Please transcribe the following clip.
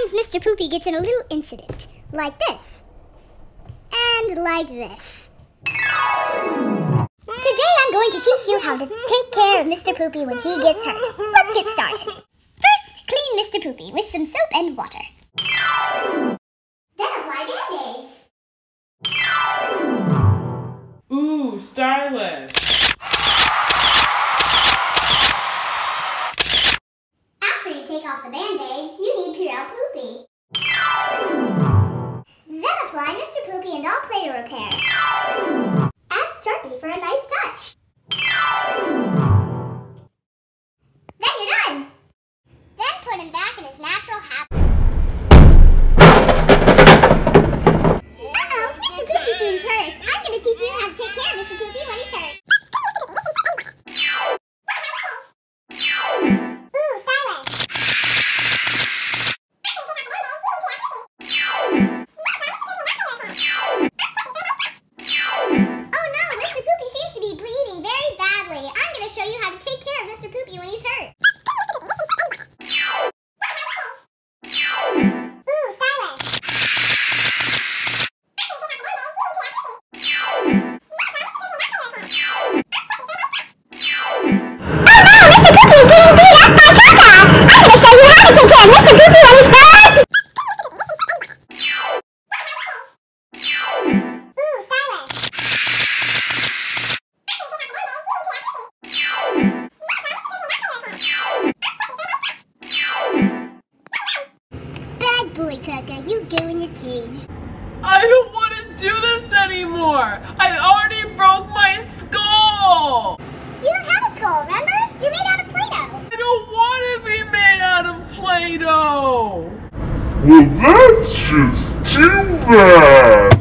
sometimes Mr. Poopy gets in a little incident, like this. And like this. Today I'm going to teach you how to take care of Mr. Poopy when he gets hurt. Let's get started. First, clean Mr. Poopy with some soap and water. Then apply band-aids. Ooh, stylish. After you take off the band-aids, hurt. I'm teach how to take care of Mr. Poopy when he's hurt. Oh no, Mr. Poopy seems to be bleeding very badly. I'm going to show you how to take care of Mr. Poopy when he's hurt. I'm to show you how to Mr. Bad boy, Kaka. You go in your cage. I don't want to do this anymore. I already broke my skull. You don't have a skull, remember? You're made out of Play-Doh. I don't want to be made out of Play-Doh. Well, that's just too bad.